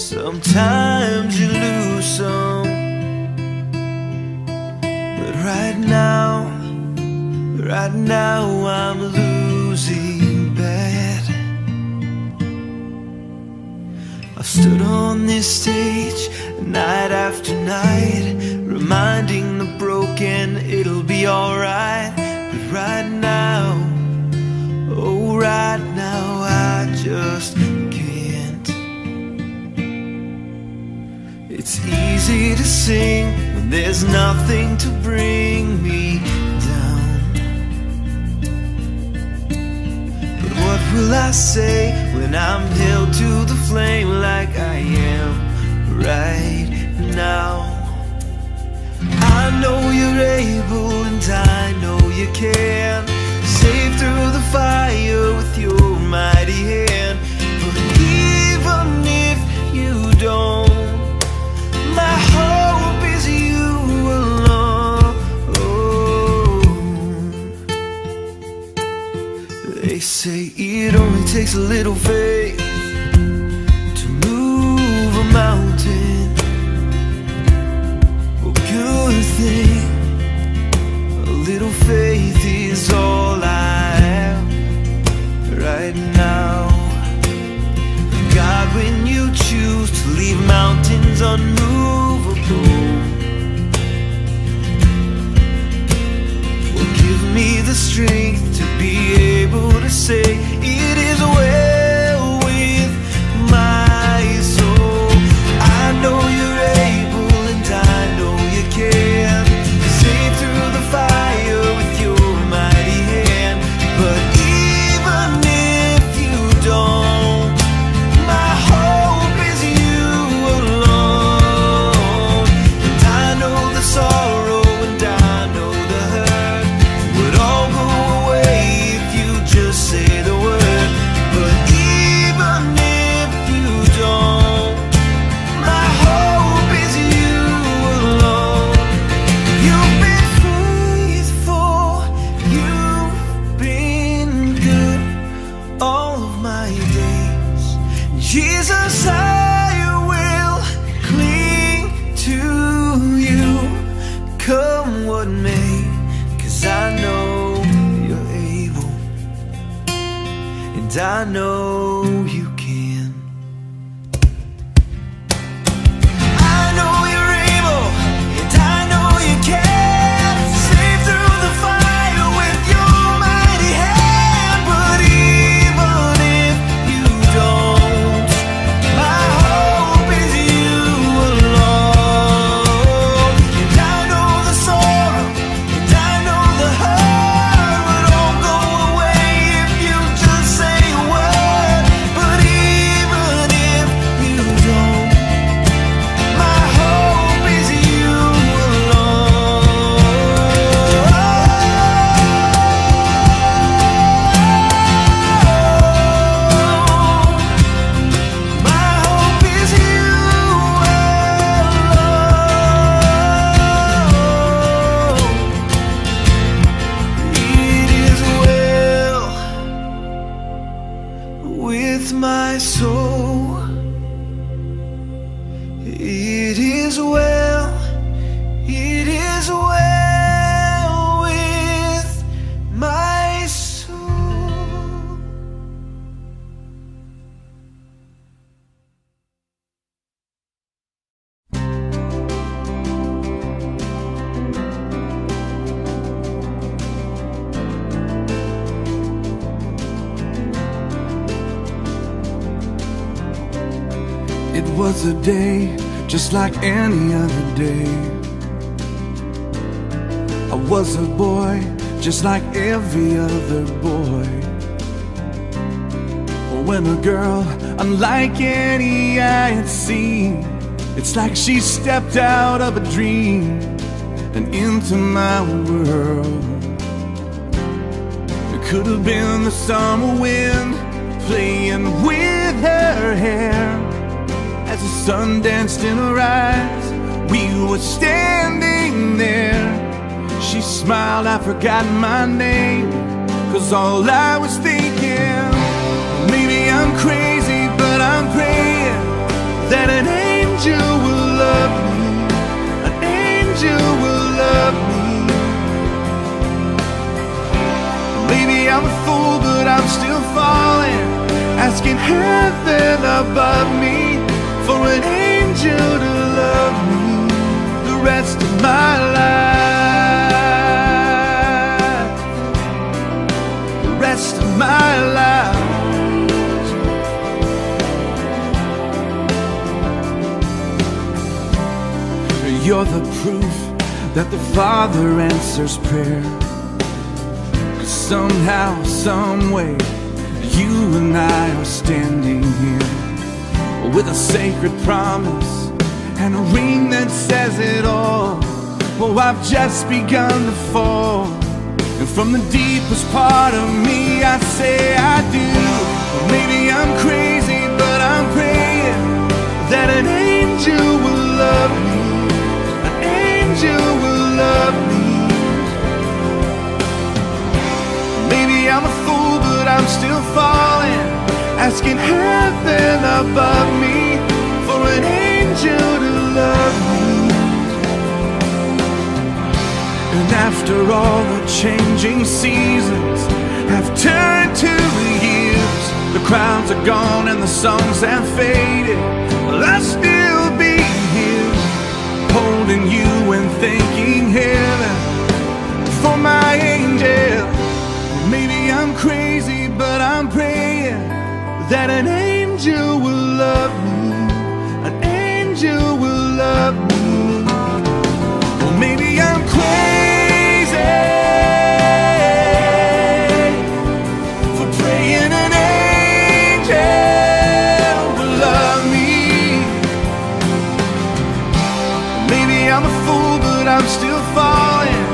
Sometimes you lose some But right now Right now I'm losing bad. I've stood on this stage Night after night Reminding the broken It'll be alright. But right now Oh right now I just Easy to sing when there's nothing to bring me down. But what will I say when I'm held to the flame like I am right now? I know you're able and I know you can Save through the fire with your mighty hand But even if you don't they say it only takes a little faith to move a mountain. Well, good thing a little faith is all. A day just like any other day. I was a boy just like every other boy. When a girl, unlike any I had seen, it's like she stepped out of a dream and into my world. It could have been the summer wind playing with her hair sun danced in her eyes. We were standing there. She smiled, I forgot my name. Cause all I was thinking, maybe I'm crazy, but I'm praying that an angel will love me. An angel will love me. Maybe I'm a fool, but I'm still falling. Asking heaven above me for an angel to love me the rest of my life. The rest of my life. You're the proof that the Father answers prayer. Somehow, some way, you and I are standing here with a sacred promise and a ring that says it all. Oh, I've just begun to fall, and from the deepest part of me, I say I do. Maybe I'm crazy, but I'm praying that an angel will love me. An angel will love me. Maybe I'm a fool, but I'm still falling, asking heaven above me for an angel to love me. And after all the changing seasons have turned to years, the crowds are gone and the songs have faded. Will I still be here, holding you and thanking heaven for my angel? Maybe I'm crazy, but I'm praying that an angel will love me, an angel will love me. Well, maybe I'm crazy for praying an angel will love me. Maybe I'm a fool, but I'm still falling,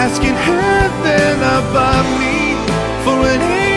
asking heaven above me for an angel.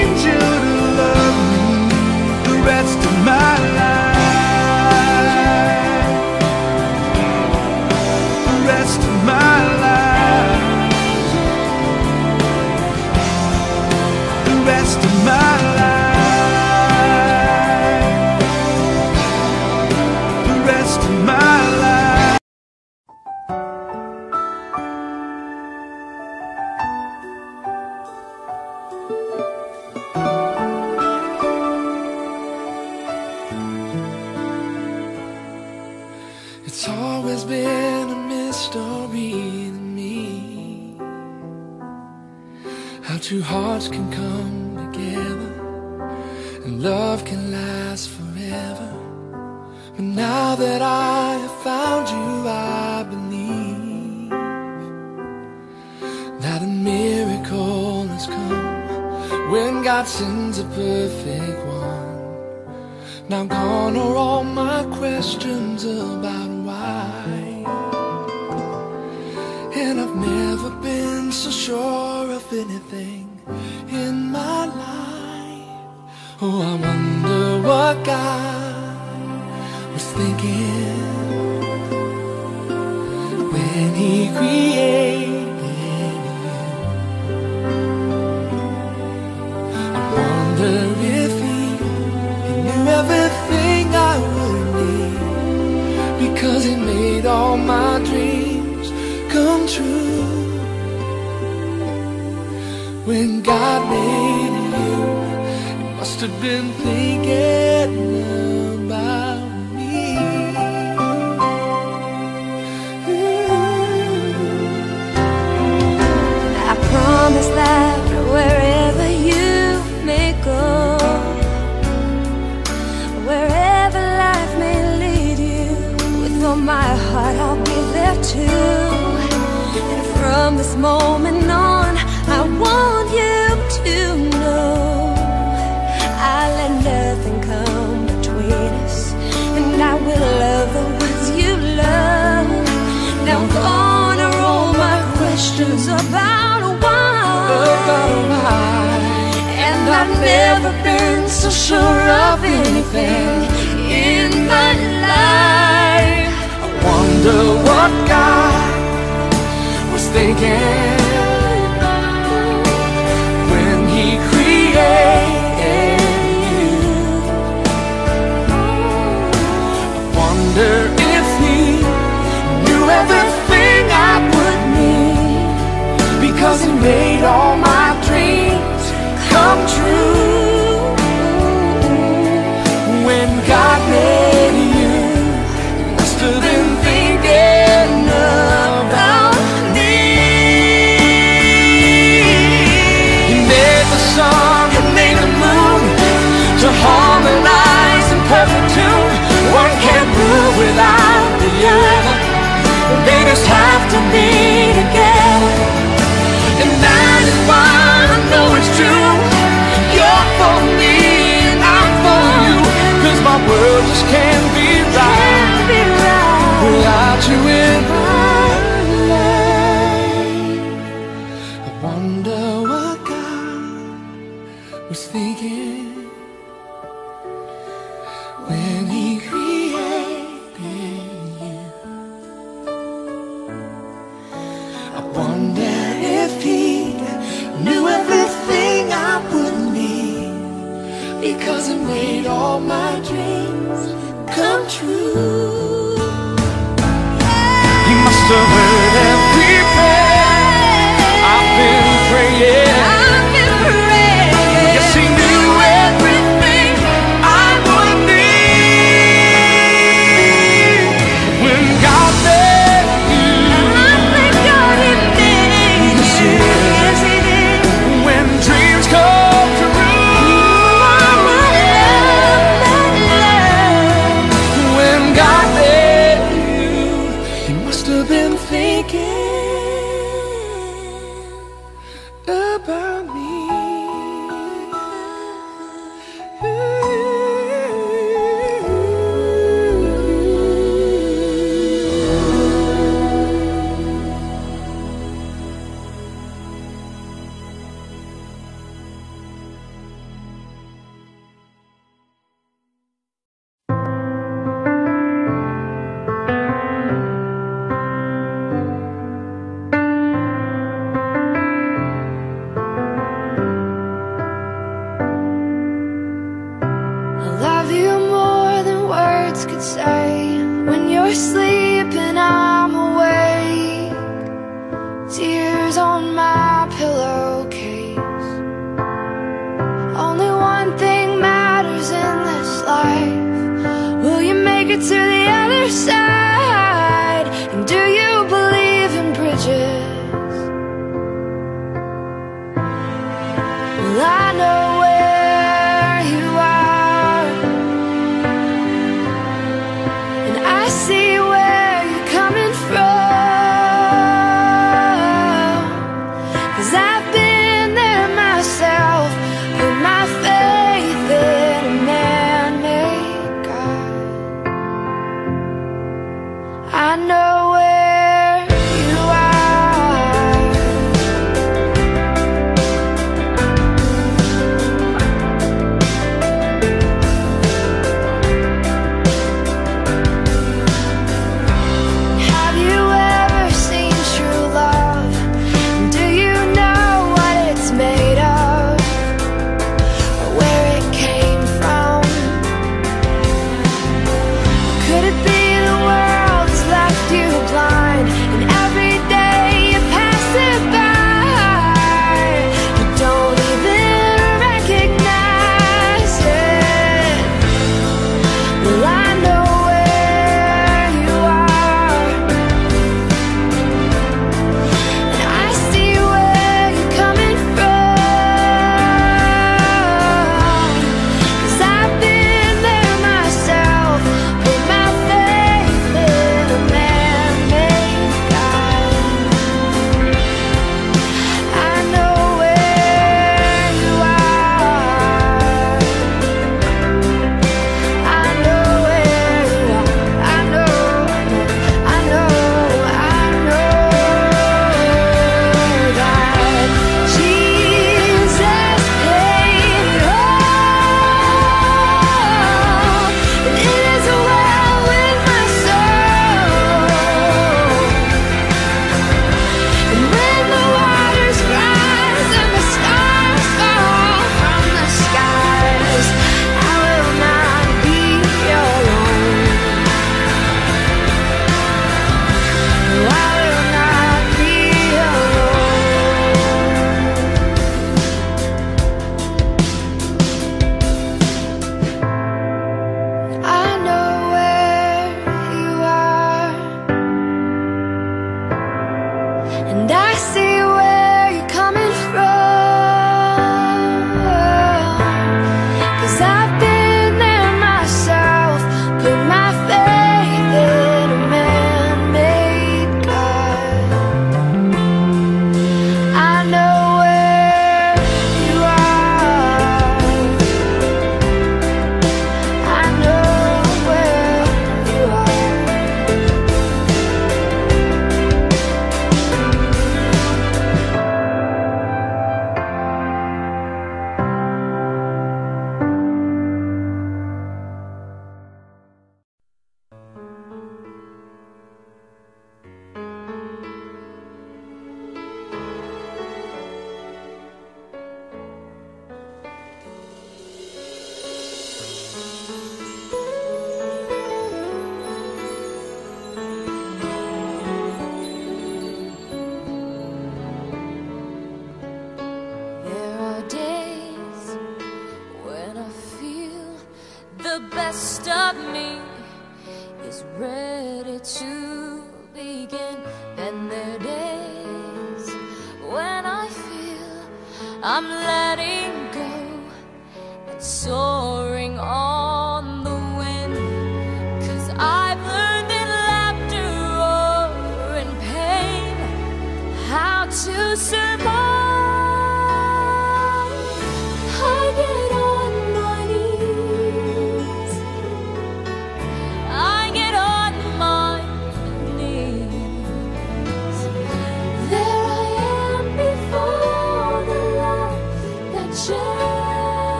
He created. come true.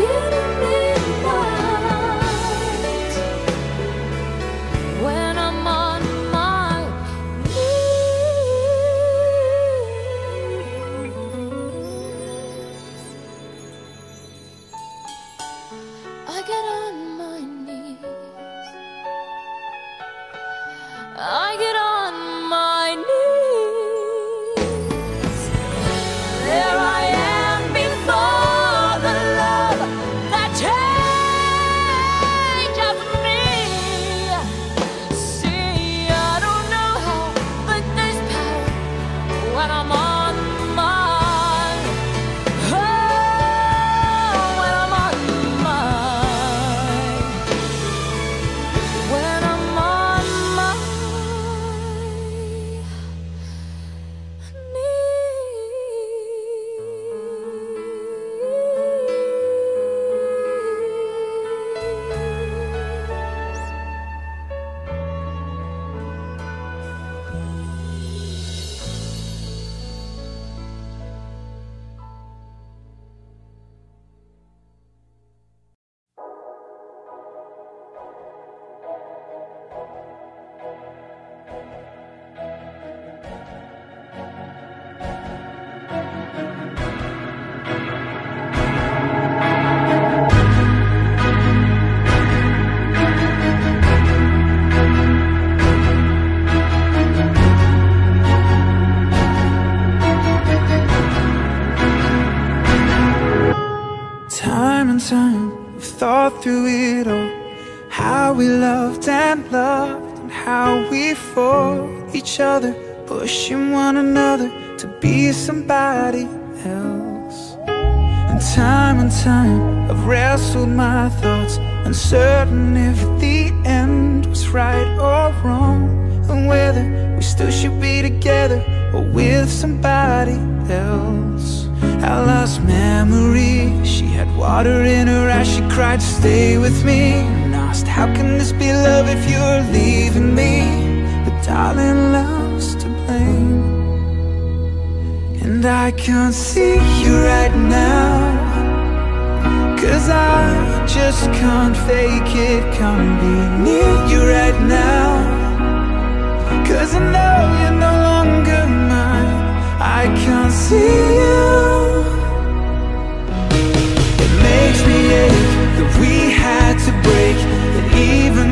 beautiful. time I've wrestled my thoughts Uncertain if the end was right or wrong And whether we still should be together Or with somebody else. I lost memory She had water in her eyes She cried, stay with me. And asked, how can this be love if you're leaving me? But darling, love's to blame. And I can't see you right now. Cause I just can't fake it. Come be near you right now. Cause I know you're no longer mine. I can't see you. It makes me ache That we had to break. And even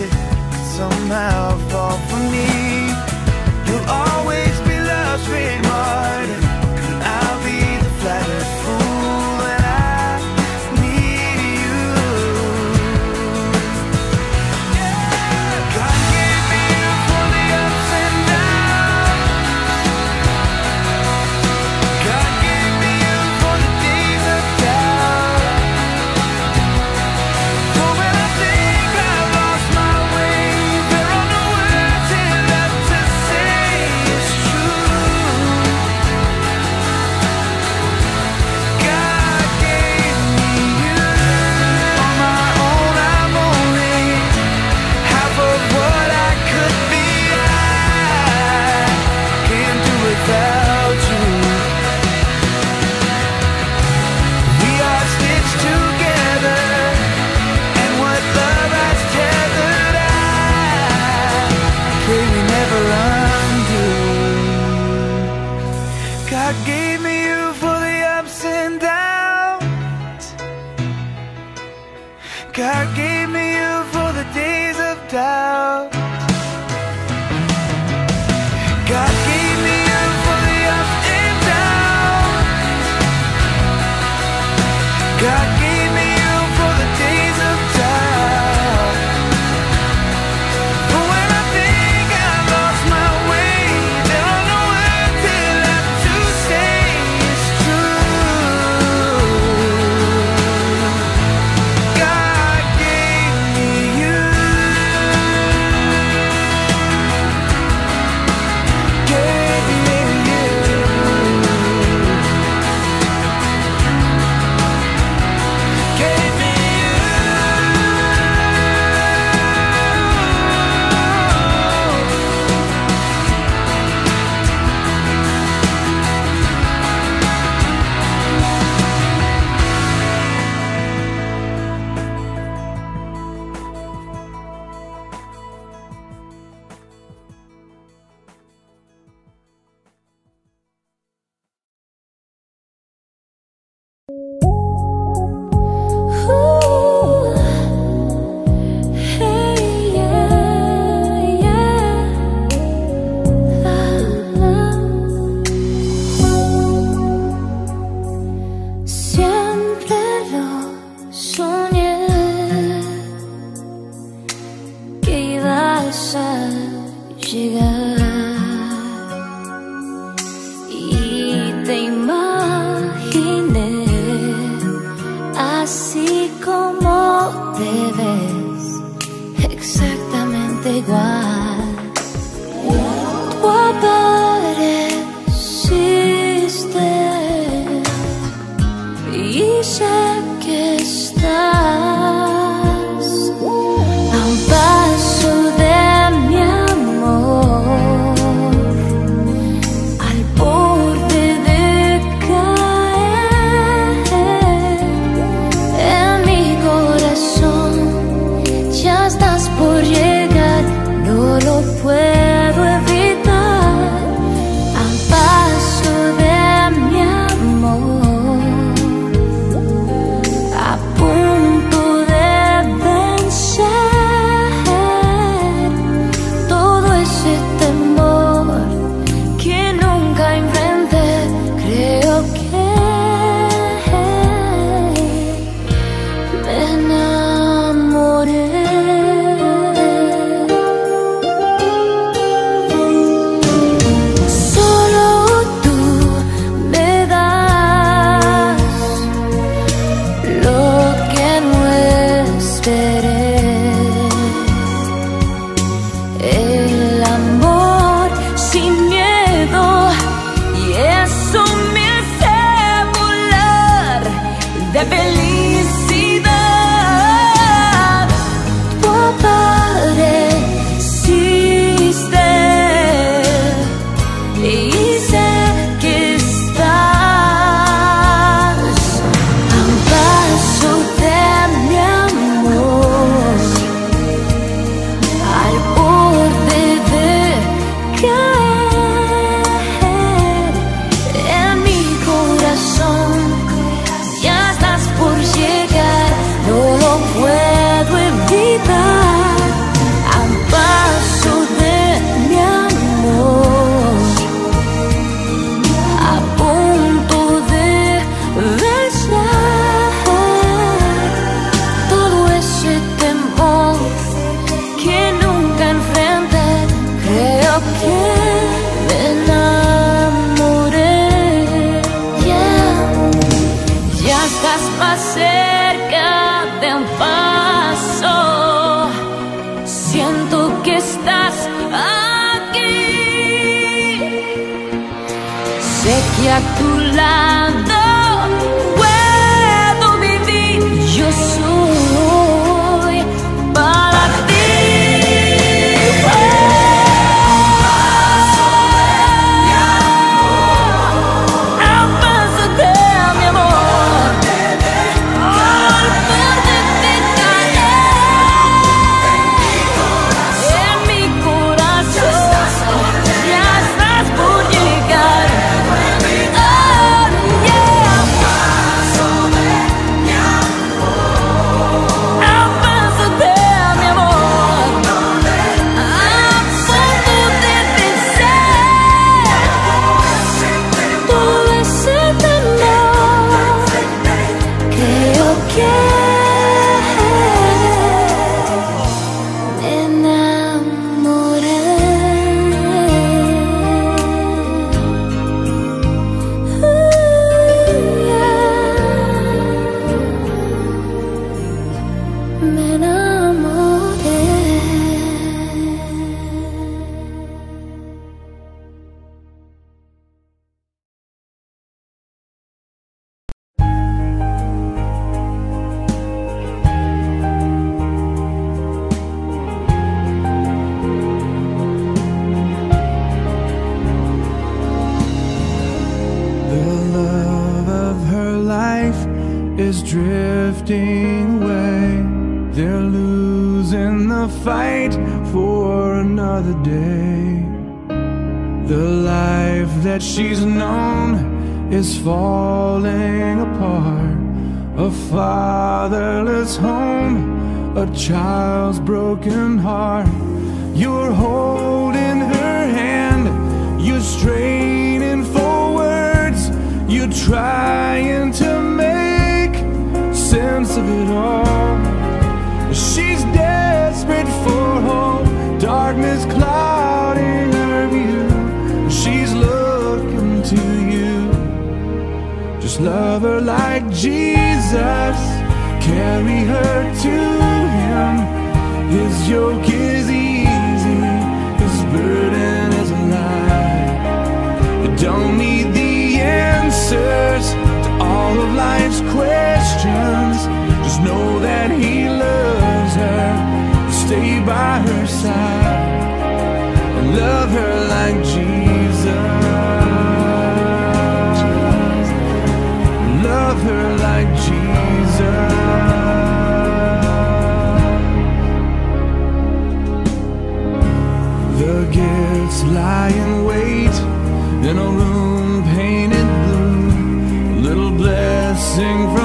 it somehow fall for me. You'll always be love's sweetheart. drifting away. They're losing the fight for another day. The life that she's known is falling apart. A fatherless home, a child's broken heart. You're holding her hand, you're straining for words. you're trying to of it all. She's desperate for home, darkness clouding her view. She's looking to you. Just love her like Jesus, carry her to Him. His yoke is easy, His burden is light. You don't need the answers to all of life's questions that he loves her, stay by her side, and love her like Jesus. Love her like Jesus. The gifts lie in wait in a room painted blue, little blessing from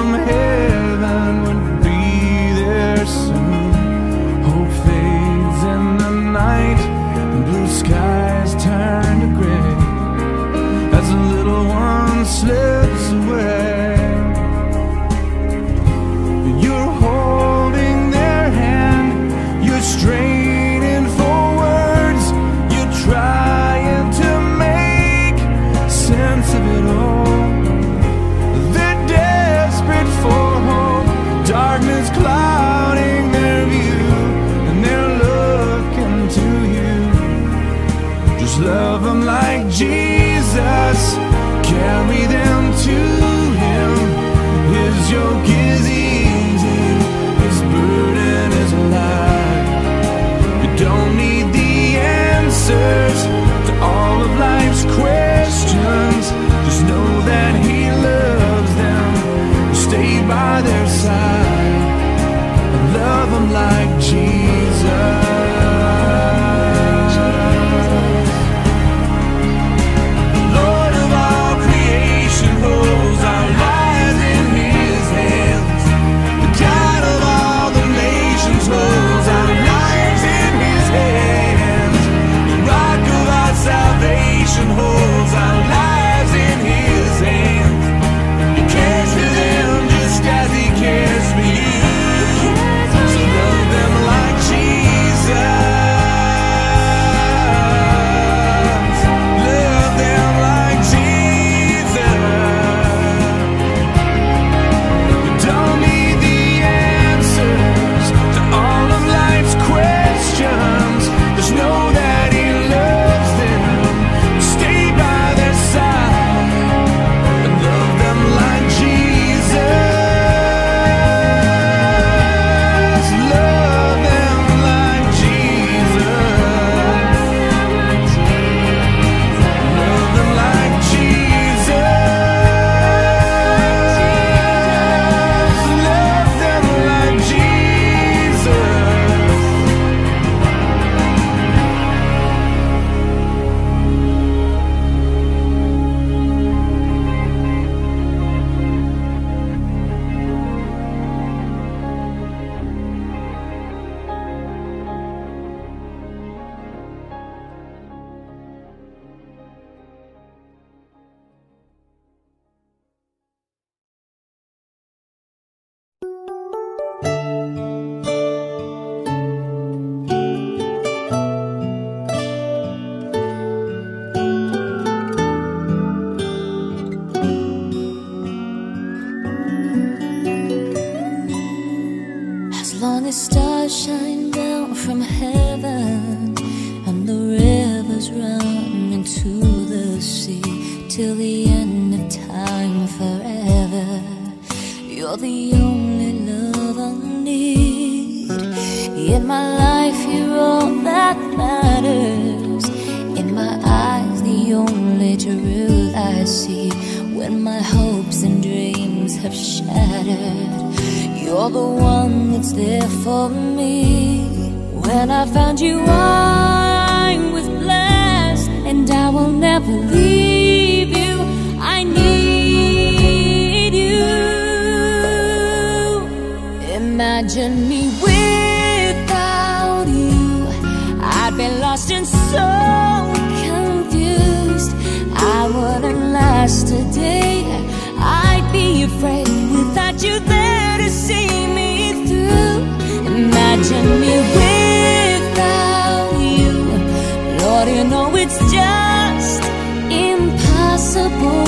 it's just impossible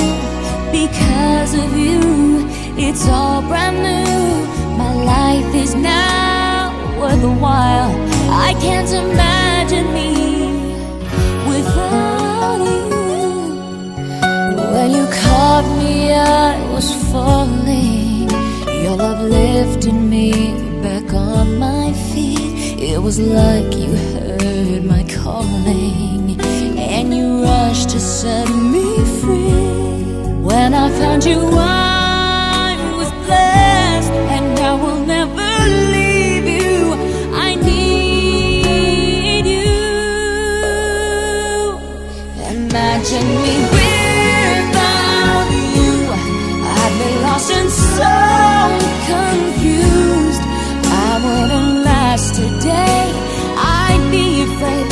because of you. It's all brand new. My life is now worth a while. I can't imagine me without you. When you caught me, I was falling. Your love lifted me back on my feet. It was like you heard my calling to set me free. When I found you, I was blessed, and I will never leave you. I need you. Imagine me without you. I'd be lost and so confused. I wouldn't last today. I'd be afraid